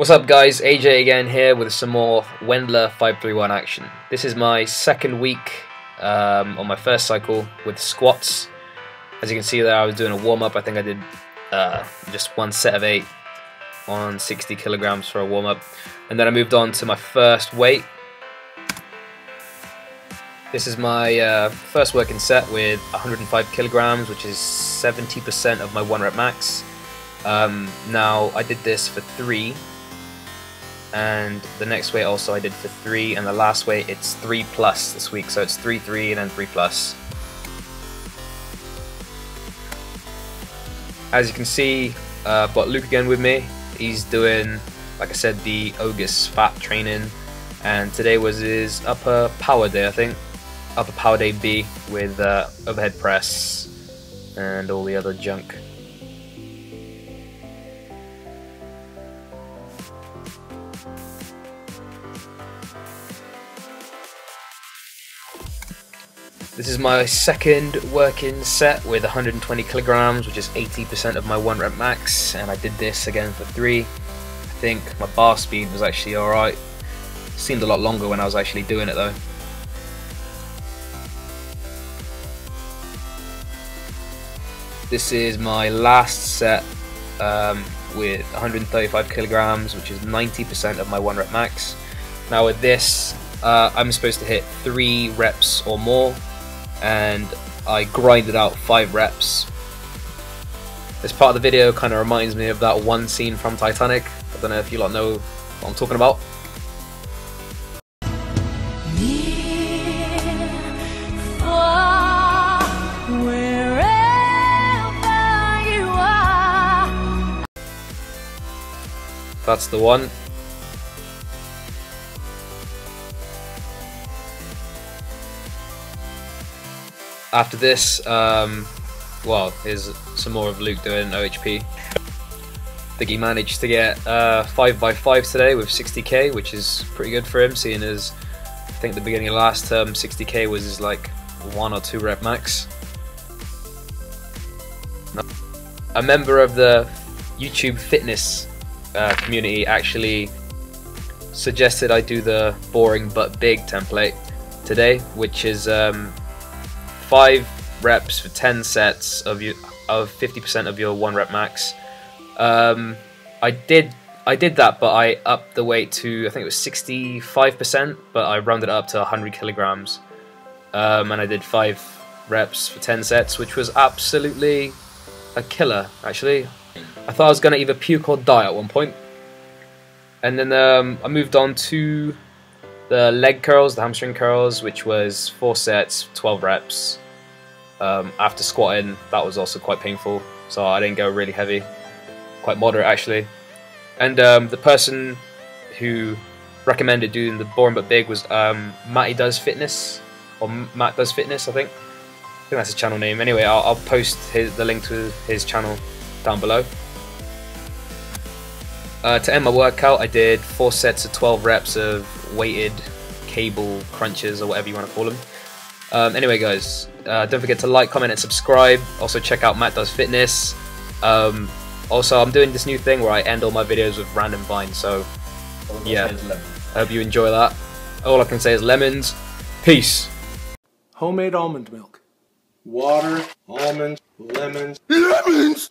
What's up guys, AJ again here with some more Wendler 531 action. This is my second week um, on my first cycle with squats. As you can see there I was doing a warm-up, I think I did uh, just one set of 8 on 60 kilograms for a warm-up. And then I moved on to my first weight. This is my uh, first working set with 105 kilograms, which is 70% of my one rep max. Um, now I did this for three and the next weight also I did for 3 and the last weight it's 3 plus this week. So it's 3 3 and then 3 plus. As you can see uh, I've Luke again with me. He's doing like I said the Ogus PHAT training. And today was his upper power day I think. Upper power day B with uh, overhead press and all the other junk This is my second working set with 120 kilograms, which is 80% of my one rep max, and I did this again for three. I think my bar speed was actually alright. Seemed a lot longer when I was actually doing it though. This is my last set um, with 135 kilograms, which is 90% of my one rep max. Now with this, uh, I'm supposed to hit three reps or more and I grinded out five reps. This part of the video kind of reminds me of that one scene from Titanic. I don't know if you lot know what I'm talking about. That's the one. After this, um, well, here's some more of Luke doing OHP. I think he managed to get uh, 5x5 today with 60k, which is pretty good for him, seeing as I think the beginning of last term 60k was his like one or two rep max. A member of the YouTube fitness uh, community actually suggested I do the boring but big template today, which is um, five reps for 10 sets of you of 50% of your one rep max. Um, I did I did that, but I upped the weight to I think it was 65%, but I rounded it up to 100 kilograms, um, and I did five reps for 10 sets, which was absolutely a killer. Actually, I thought I was gonna either puke or die at one point, and then um, I moved on to the leg curls, the hamstring curls, which was four sets, 12 reps. Um, after squatting, that was also quite painful, so I didn't go really heavy, quite moderate actually. And um, the person who recommended doing the boring but big was um, Matty Does Fitness, or Matt Does Fitness, I think. I think that's his channel name. Anyway, I'll, I'll post his, the link to his channel down below. Uh, to end my workout, I did four sets of 12 reps of weighted cable crunches or whatever you want to call them. Um, anyway, guys, uh, don't forget to like, comment, and subscribe. Also, check out Matt Does Fitness. Um, also, I'm doing this new thing where I end all my videos with random vines, so yeah, I hope you enjoy that. All I can say is lemons. Peace. Homemade almond milk. Water, almonds, lemons. Lemons!